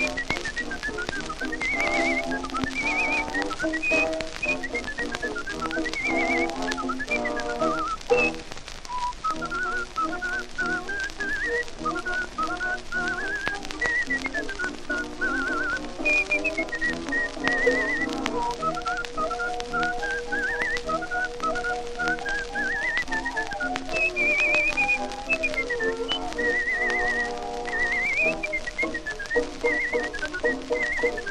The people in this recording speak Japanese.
Thank you. you